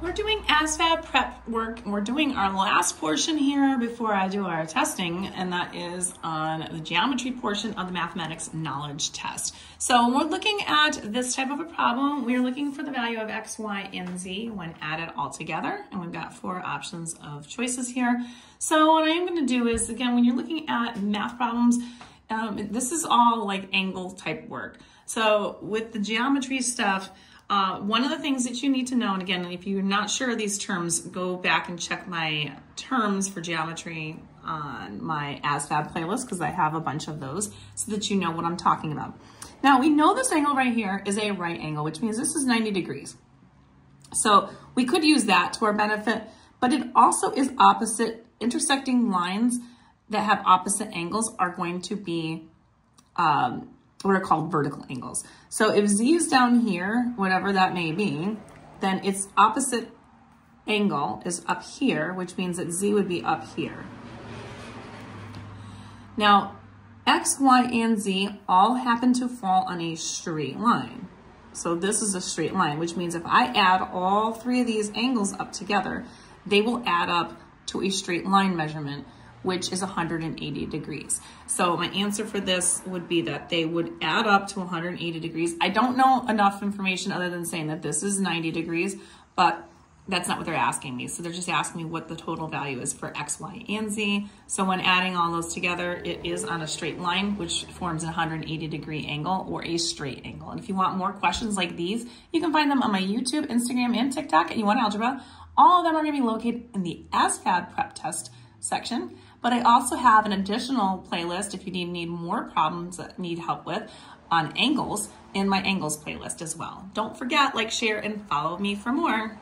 We're doing ASVAB prep work. We're doing our last portion here before I do our testing, and that is on the geometry portion of the mathematics knowledge test. So we're looking at this type of a problem, we're looking for the value of x, y, and z when added all together, and we've got four options of choices here. So what I am going to do is, again, when you're looking at math problems, um, this is all like angle type work. So with the geometry stuff, uh, one of the things that you need to know, and again, if you're not sure of these terms, go back and check my terms for geometry on my ASVAB playlist because I have a bunch of those so that you know what I'm talking about. Now, we know this angle right here is a right angle, which means this is 90 degrees. So we could use that to our benefit, but it also is opposite. Intersecting lines that have opposite angles are going to be um, what are called vertical angles. So if Z is down here, whatever that may be, then its opposite angle is up here, which means that Z would be up here. Now, X, Y, and Z all happen to fall on a straight line. So this is a straight line, which means if I add all three of these angles up together, they will add up to a straight line measurement which is 180 degrees. So my answer for this would be that they would add up to 180 degrees. I don't know enough information other than saying that this is 90 degrees, but that's not what they're asking me. So they're just asking me what the total value is for X, Y, and Z. So when adding all those together, it is on a straight line, which forms a 180 degree angle or a straight angle. And if you want more questions like these, you can find them on my YouTube, Instagram, and TikTok at You Want Algebra. All of them are gonna be located in the ASVAB prep test section. But I also have an additional playlist if you need, need more problems that need help with on angles in my angles playlist as well. Don't forget, like, share, and follow me for more.